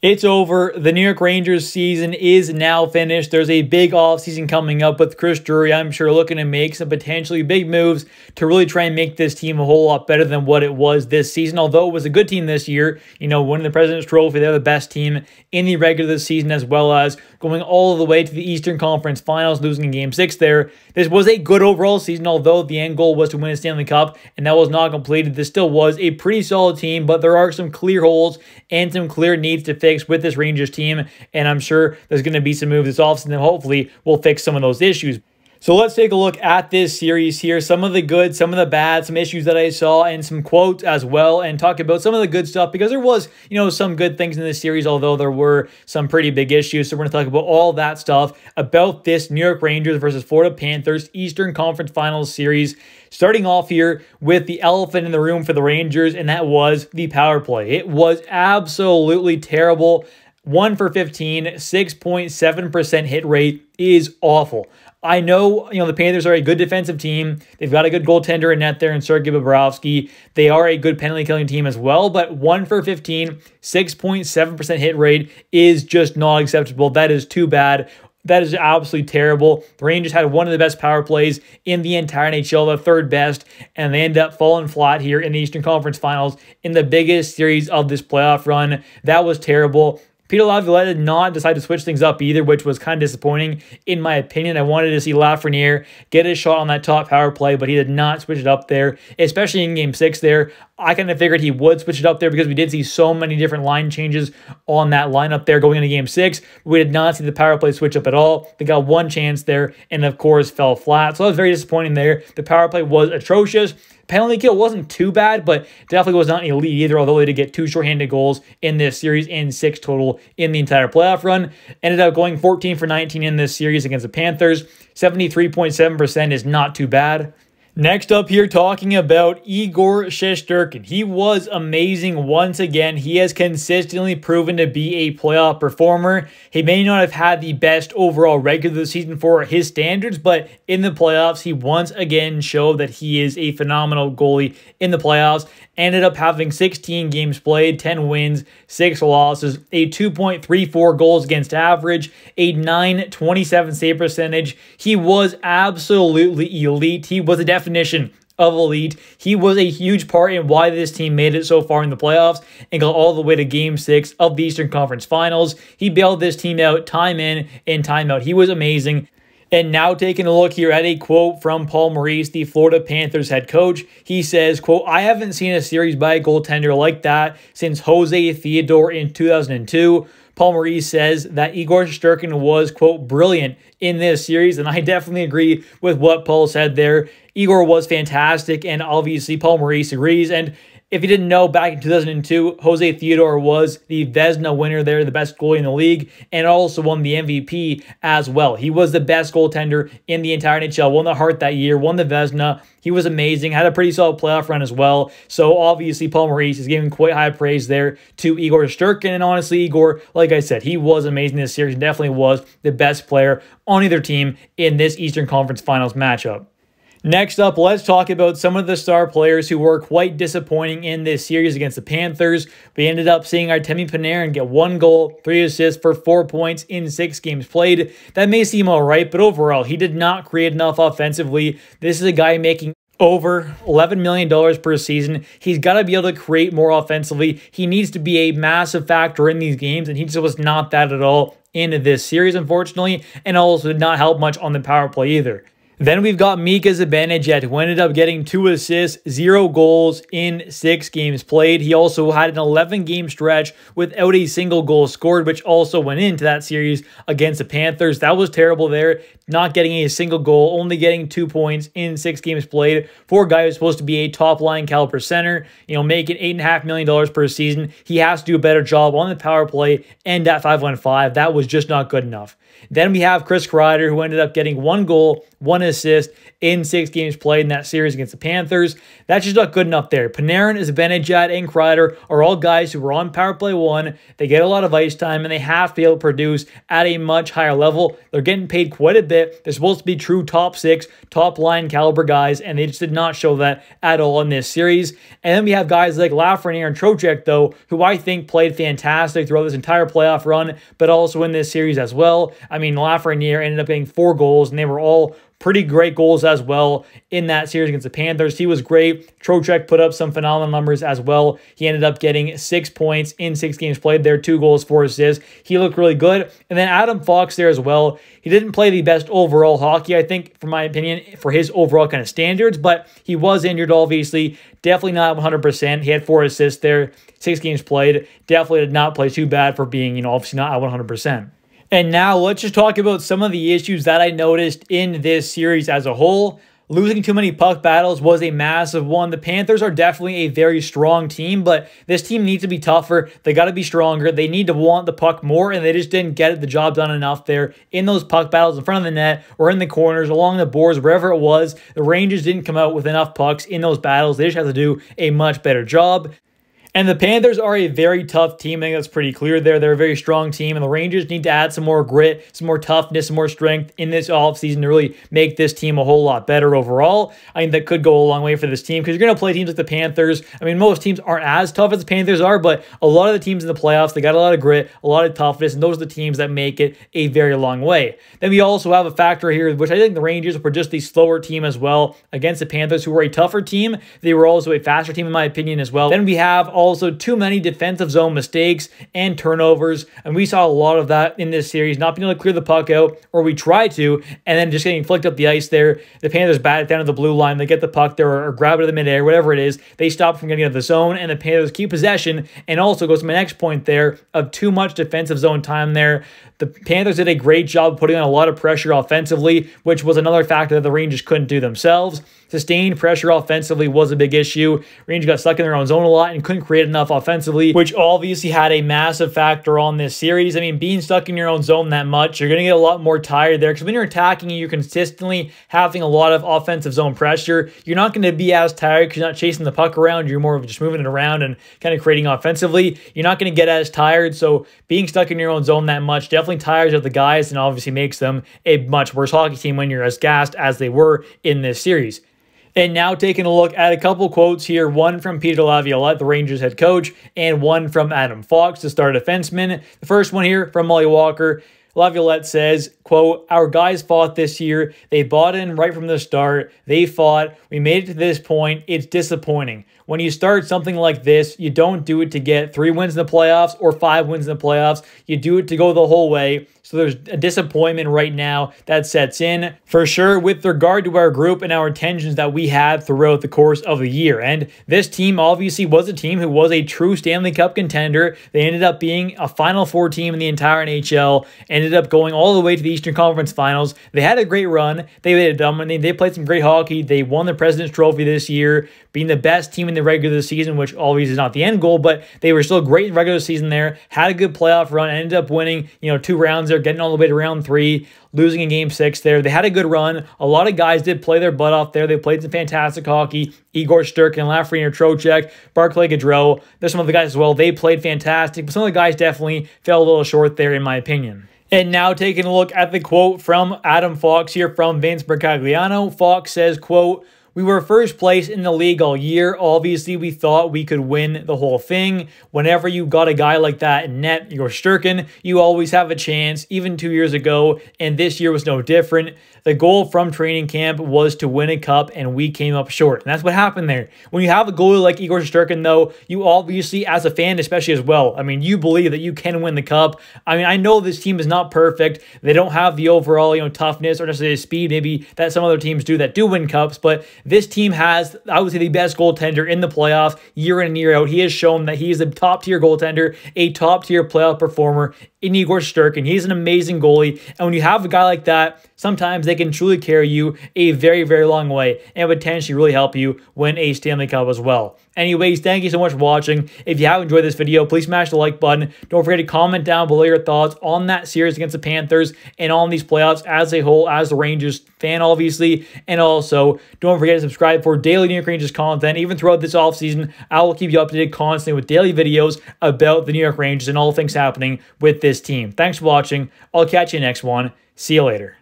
It's over. The New York Rangers season is now finished. There's a big offseason coming up with Chris Drury, I'm sure, looking to make some potentially big moves to really try and make this team a whole lot better than what it was this season. Although it was a good team this year, you know, winning the President's Trophy, they're the best team in the regular season, as well as going all the way to the Eastern Conference Finals, losing in Game 6 there. This was a good overall season, although the end goal was to win a Stanley Cup, and that was not completed. This still was a pretty solid team, but there are some clear holes and some clear needs to fix fix with this Rangers team. And I'm sure there's going to be some moves this offseason that hopefully will fix some of those issues. So let's take a look at this series here. Some of the good, some of the bad, some issues that I saw, and some quotes as well, and talk about some of the good stuff because there was, you know, some good things in this series, although there were some pretty big issues. So we're going to talk about all that stuff about this New York Rangers versus Florida Panthers Eastern Conference Finals series. Starting off here with the elephant in the room for the Rangers, and that was the power play. It was absolutely terrible. 1 for 15, 6.7% hit rate is awful. I know, you know, the Panthers are a good defensive team. They've got a good goaltender in net there in Sergei Bobrovsky. They are a good penalty killing team as well, but 1 for 15, 6.7% hit rate is just not acceptable. That is too bad. That is absolutely terrible. The Rangers had one of the best power plays in the entire NHL, the third best, and they end up falling flat here in the Eastern Conference Finals in the biggest series of this playoff run. That was terrible. Peter Laviolette did not decide to switch things up either, which was kind of disappointing in my opinion. I wanted to see Lafreniere get a shot on that top power play, but he did not switch it up there, especially in game six there. I kind of figured he would switch it up there because we did see so many different line changes on that lineup there going into game six. We did not see the power play switch up at all. They got one chance there and, of course, fell flat. So that was very disappointing there. The power play was atrocious. Penalty kill wasn't too bad, but definitely was not elite either, although they did get two shorthanded goals in this series and six total in the entire playoff run. Ended up going 14 for 19 in this series against the Panthers. 73.7% is not too bad. Next up here, talking about Igor Shesterkin. He was amazing once again. He has consistently proven to be a playoff performer. He may not have had the best overall regular season for his standards, but in the playoffs, he once again showed that he is a phenomenal goalie in the playoffs. Ended up having 16 games played, 10 wins, 6 losses, a 2.34 goals against average, a 927 save percentage. He was absolutely elite. He was a definite definition of elite. He was a huge part in why this team made it so far in the playoffs and got all the way to game six of the Eastern Conference Finals. He bailed this team out time in and time out. He was amazing. And now taking a look here at a quote from Paul Maurice, the Florida Panthers head coach. He says, quote, I haven't seen a series by a goaltender like that since Jose Theodore in 2002. Paul Maurice says that Igor Shesterkin was, quote, brilliant in this series. And I definitely agree with what Paul said there. Igor was fantastic, and obviously Paul Maurice agrees. And if you didn't know, back in 2002, Jose Theodore was the Vezina winner there, the best goalie in the league, and also won the MVP as well. He was the best goaltender in the entire NHL, won the Hart that year, won the Vezina. He was amazing, had a pretty solid playoff run as well. So obviously, Paul Maurice is giving quite high praise there to Igor Shesterkin. And honestly, Igor, like I said, he was amazing this series, definitely was the best player on either team in this Eastern Conference Finals matchup. Next up, let's talk about some of the star players who were quite disappointing in this series against the Panthers. We ended up seeing our Artemi Panarin get one goal, three assists for four points in six games played. That may seem all right, but overall, he did not create enough offensively. This is a guy making over $11 million per season. He's got to be able to create more offensively. He needs to be a massive factor in these games, and he just was not that at all in this series, unfortunately, and also did not help much on the power play either. Then we've got Mika Zibanejad, who ended up getting two assists, zero goals in six games played. He also had an 11 game stretch without a single goal scored, which also went into that series against the Panthers. That was terrible there, not getting a single goal, only getting two points in six games played for a guy who's supposed to be a top line caliber center, you know, making $8.5 million per season. He has to do a better job on the power play and at 515. That was just not good enough. Then we have Chris Kreider, who ended up getting one goal, one assist in six games played in that series against the Panthers. That's just not good enough there. Panarin, Zibanejad, and Kreider are all guys who were on power play one. They get a lot of ice time, and they have to be able to produce at a much higher level. They're getting paid quite a bit. They're supposed to be true top six, top line caliber guys, and they just did not show that at all in this series. And then we have guys like Lafreniere and Trocheck, though, who I think played fantastic throughout this entire playoff run, but also in this series as well. I mean, Lafreniere ended up getting four goals, and they were all pretty great goals as well in that series against the Panthers. He was great. Trocheck put up some phenomenal numbers as well. He ended up getting six points in six games played there, two goals, four assists. He looked really good. And then Adam Fox there as well. He didn't play the best overall hockey, I think, for my opinion, for his overall kind of standards, but he was injured, obviously. Definitely not 100%. He had four assists there, six games played. Definitely did not play too bad for being, you know, obviously not at 100%. And now let's just talk about some of the issues that I noticed in this series as a whole. Losing too many puck battles was a massive one. The Panthers are definitely a very strong team, but this team needs to be tougher. They got to be stronger. They need to want the puck more, and they just didn't get the job done enough there in those puck battles in front of the net or in the corners, along the boards, wherever it was. The Rangers didn't come out with enough pucks in those battles. They just have to do a much better job. And the Panthers are a very tough team. I think that's pretty clear there. They're a very strong team, and the Rangers need to add some more grit, some more toughness, some more strength in this offseason to really make this team a whole lot better overall. I think that could go a long way for this team because you're going to play teams like the Panthers. I mean, most teams aren't as tough as the Panthers are, but a lot of the teams in the playoffs, they got a lot of grit, a lot of toughness, and those are the teams that make it a very long way. Then we also have a factor here, which I think the Rangers were just a slower team as well against the Panthers, who were a tougher team. They were also a faster team, in my opinion, as well. Then we have also too many defensive zone mistakes and turnovers. And we saw a lot of that in this series, not being able to clear the puck out, or we try to, and then just getting flicked up the ice there. The Panthers bat it down to the blue line. They get the puck there or, grab it in the midair, whatever it is. They stop from getting out of the zone, and the Panthers keep possession. And also goes to my next point there of too much defensive zone time there. The Panthers did a great job putting on a lot of pressure offensively, which was another factor that the Rangers couldn't do themselves. Sustained pressure offensively was a big issue. Rangers got stuck in their own zone a lot and couldn't create enough offensively, which obviously had a massive factor on this series. I mean, being stuck in your own zone that much, you're going to get a lot more tired there because when you're attacking you're consistently having a lot of offensive zone pressure, you're not going to be as tired because you're not chasing the puck around. You're more of just moving it around and kind of creating offensively. You're not going to get as tired. So being stuck in your own zone that much definitely tires of the guys and obviously makes them a much worse hockey team when you're as gassed as they were in this series. And now taking a look at a couple quotes here, one from Peter Laviolette, the Rangers head coach, and one from Adam Fox, the star defenseman. The first one here from Mollie Walker. Laviolette says, quote, our guys fought this year. They bought in right from the start. They fought. We made it to this point. It's disappointing. When you start something like this, you don't do it to get three wins in the playoffs or five wins in the playoffs. You do it to go the whole way. So there's a disappointment right now that sets in for sure with regard to our group and our intentions that we had throughout the course of the year. And this team obviously was a team who was a true Stanley Cup contender. They ended up being a Final Four team in the entire NHL, ended up going all the way to the Eastern Conference Finals. They had a great run. They. They played some great hockey. They won the President's Trophy this year, being the best team in the regular season, which always is not the end goal, but they were still great in regular season there. Had a good playoff run. Ended up winning, you know, two rounds there getting all the way to round three, losing in game six there. They had a good run. A lot of guys did play their butt off there. They played some fantastic hockey. Igor Shesterkin, Lafreniere, Trocheck, Barclay Goodrow. There's some of the guys as well. They played fantastic, but some of the guys definitely fell a little short there, in my opinion. And now taking a look at the quote from Adam Fox here from Vince Mercogliano. Fox says, quote, we were first place in the league all year. Obviously, we thought we could win the whole thing. Whenever you got a guy like that in net, you're Shesterkin, you always have a chance, even two years ago, and this year was no different. The goal from training camp was to win a cup, and we came up short. And that's what happened there. When you have a goalie like Igor Shesterkin, though, you obviously, as a fan, especially as well, I mean, you believe that you can win the cup. I mean, I know this team is not perfect. They don't have the overall, you know, toughness or necessarily speed, maybe that some other teams do that do win cups, but this team has, I would say, the best goaltender in the playoffs year in and year out. He has shown that he is a top tier goaltender, a top tier playoff performer in Igor Shesterkin. He's an amazing goalie. And when you have a guy like that, sometimes they can truly carry you a very, very long way and potentially really help you win a Stanley Cup as well. Anyways, thank you so much for watching. If you have enjoyed this video, please smash the like button. Don't forget to comment down below your thoughts on that series against the Panthers and on these playoffs as a whole, as the Rangers fan, obviously. And also, don't forget to subscribe for daily New York Rangers content. Even throughout this offseason, I will keep you updated constantly with daily videos about the New York Rangers and all things happening with this team. Thanks for watching. I'll catch you next one. See you later.